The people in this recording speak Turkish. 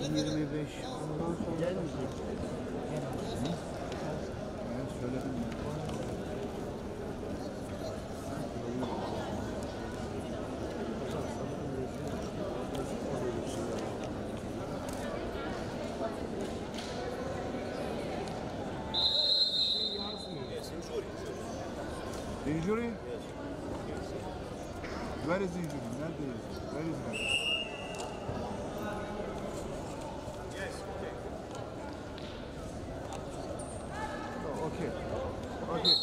25. Ondan sonra da mı? Ben söyledim. Injury? Where is injury? Nerede? Where is that? Thank you.